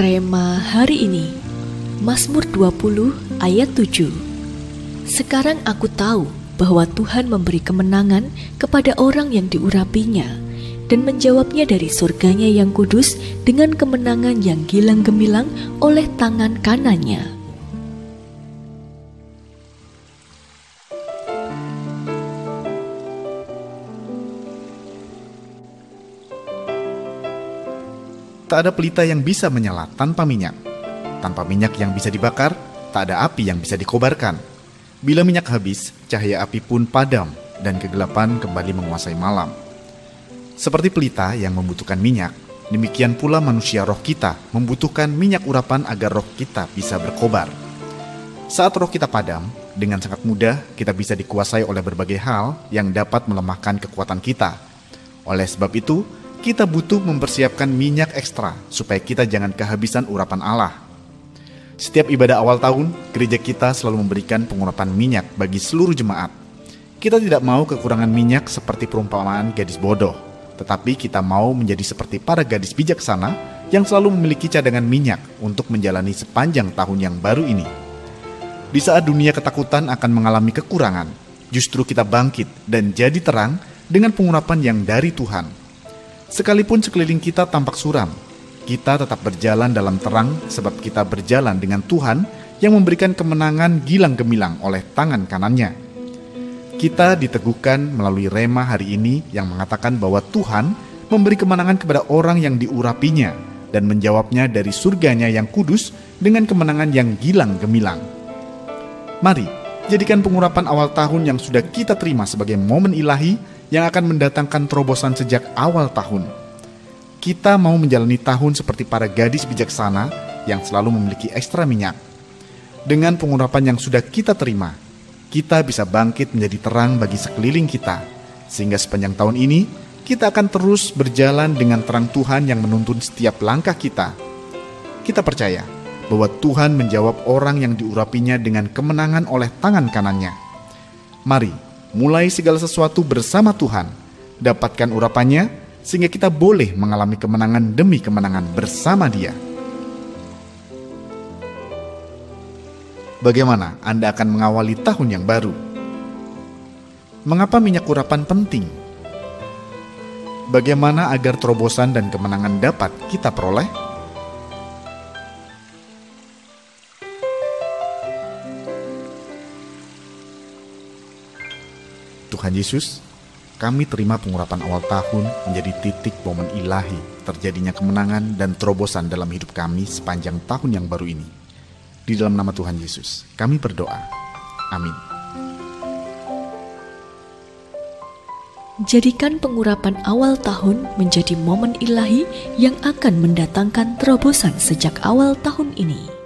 Rema hari ini Mazmur 20 ayat 7 Sekarang aku tahu bahwa Tuhan memberi kemenangan kepada orang yang diurapinya dan menjawabnya dari surganya yang kudus dengan kemenangan yang gilang gemilang oleh tangan kanannya. Tak ada pelita yang bisa menyala tanpa minyak. Tanpa minyak yang bisa dibakar, tak ada api yang bisa dikobarkan. Bila minyak habis, cahaya api pun padam dan kegelapan kembali menguasai malam. Seperti pelita yang membutuhkan minyak, demikian pula manusia roh kita membutuhkan minyak urapan agar roh kita bisa berkobar. Saat roh kita padam, dengan sangat mudah kita bisa dikuasai oleh berbagai hal yang dapat melemahkan kekuatan kita. Oleh sebab itu, kita butuh mempersiapkan minyak ekstra supaya kita jangan kehabisan urapan Allah. Setiap ibadah awal tahun, gereja kita selalu memberikan pengurapan minyak bagi seluruh jemaat. Kita tidak mau kekurangan minyak seperti perumpamaan gadis bodoh, tetapi kita mau menjadi seperti para gadis bijaksana yang selalu memiliki cadangan minyak untuk menjalani sepanjang tahun yang baru ini. Di saat dunia ketakutan akan mengalami kekurangan, justru kita bangkit dan jadi terang dengan pengurapan yang dari Tuhan Sekalipun sekeliling kita tampak suram, kita tetap berjalan dalam terang sebab kita berjalan dengan Tuhan yang memberikan kemenangan gilang gemilang oleh tangan kanannya. Kita diteguhkan melalui rema hari ini yang mengatakan bahwa Tuhan memberi kemenangan kepada orang yang diurapinya dan menjawabnya dari surganya yang kudus dengan kemenangan yang gilang gemilang. Mari, jadikan pengurapan awal tahun yang sudah kita terima sebagai momen ilahi yang akan mendatangkan terobosan sejak awal tahun. Kita mau menjalani tahun seperti para gadis bijaksana yang selalu memiliki ekstra minyak. Dengan pengurapan yang sudah kita terima, kita bisa bangkit menjadi terang bagi sekeliling kita, sehingga sepanjang tahun ini kita akan terus berjalan dengan terang Tuhan yang menuntun setiap langkah kita. Kita percaya bahwa Tuhan menjawab orang yang diurapinya dengan kemenangan oleh tangan kanannya. Mari mulai segala sesuatu bersama Tuhan, dapatkan urapannya sehingga kita boleh mengalami kemenangan demi kemenangan bersama Dia. Bagaimana Anda akan mengawali tahun yang baru? Mengapa minyak urapan penting? Bagaimana agar terobosan dan kemenangan dapat kita peroleh? Tuhan Yesus, kami terima pengurapan awal tahun menjadi titik momen ilahi terjadinya kemenangan dan terobosan dalam hidup kami sepanjang tahun yang baru ini. Di dalam nama Tuhan Yesus, kami berdoa. Amin. Jadikan pengurapan awal tahun menjadi momen ilahi yang akan mendatangkan terobosan sejak awal tahun ini.